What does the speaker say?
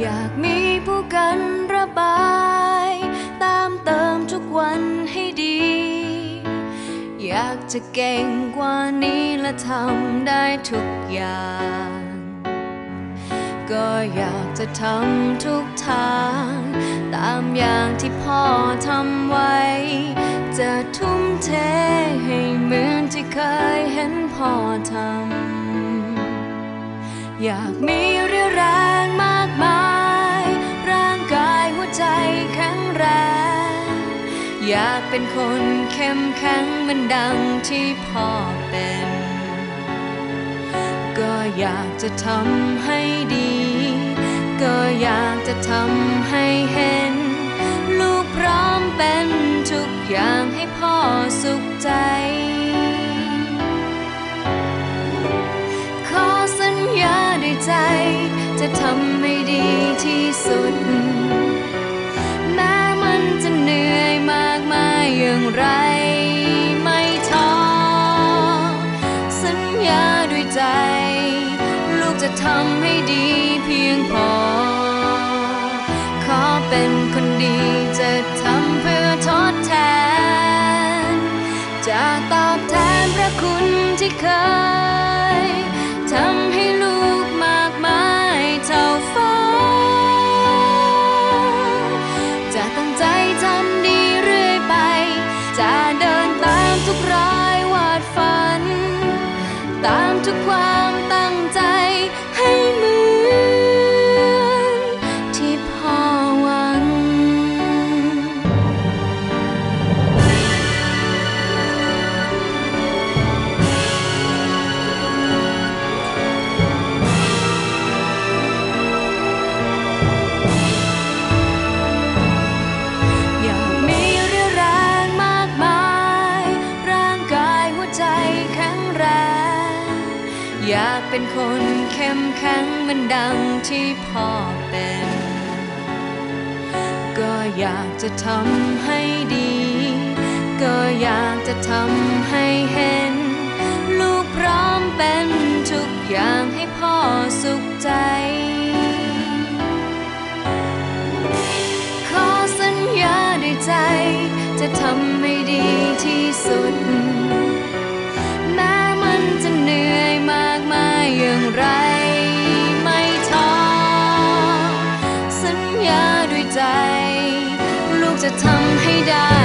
อยากมีผู้กันระบาย ตามเติมทุกวันให้ดี อยากจะเก่งกว่านี้และทำได้ทุกอย่าง ก็อยากจะทำทุกทาง ตามอย่างที่พ่อทำไว้ จะทุ่มเทให้เหมือนที่เคยเห็นพ่อทำ อยากมีเรี่ยวแรงมา เป็นคนเข้มแข็งมือนดังที่พ่อเป็น ก็อยากจะทำให้ดี ก็อยากจะทำให้เห็น ลูกพร้อมเป็นทุกอย่างให้พ่อสุขใจ ขอสัญญาด้วยใจ จะทำให้ดีที่สุด ทำให้ดีเพียงพอ ขอเป็นคนดีจะทำเพื่อทดแทน จะตอบแทนพระคุณที่เคยทำให้ลูกมากมายเท่าฟ้า จะตั้งใจทำดีเรื่อยไป จะเดินตามทุกรอยวาดฝัน ตามทุกความ อยากเป็นคนเข้มแข็งมือนดังที่พ่อเป็น ก็อยากจะทำให้ดี ก็อยากจะทำให้เห็น ลูกพร้อมเป็นทุกอย่างให้พ่อสุขใจ ขอสัญญาด้วยใจ จะทำให้ดีที่สุด จะทำให้ได้